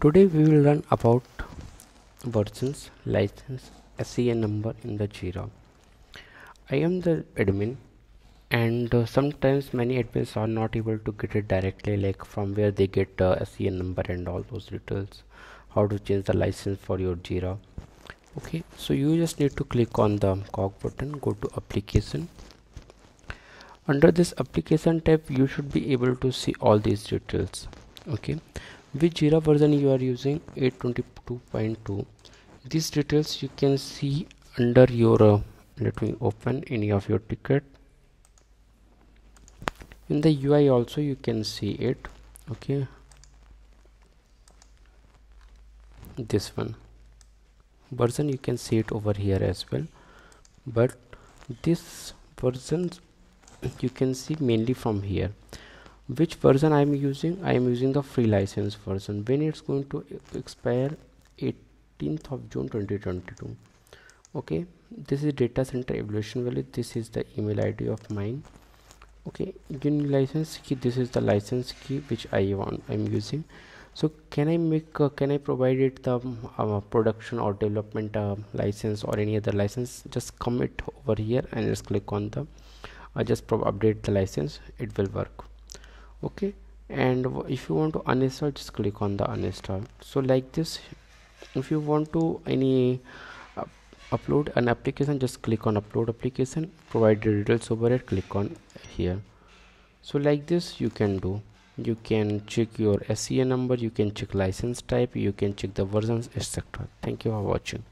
Today we will learn about versions, license, SEN number in the Jira. I am the admin and uh, sometimes many admins are not able to get it directly like from where they get uh, SEN number and all those details. How to change the license for your Jira. Okay so you just need to click on the cog button go to application. Under this application tab you should be able to see all these details. Okay which jira version you are using? 822.2 these details you can see under your uh, let me open any of your ticket. In the UI also you can see it okay? This one. Version you can see it over here as well. But this version you can see mainly from here which version I am using? I am using the free license version. When it's going to expire 18th of June 2022 okay? This is data center evaluation value. This is the email ID of mine. Okay? Unique license key. This is the license key which I want I'm using. So can I make uh, can I provide it the uh, production or development uh, license or any other license? Just commit over here and just click on the I uh, just update the license. It will work okay? And if you want to uninstall just click on the uninstall. So like this if you want to any uh, upload an application just click on upload application provide the details over it click on here. So like this you can do. You can check your SEN number you can check license type you can check the versions etc thank you for watching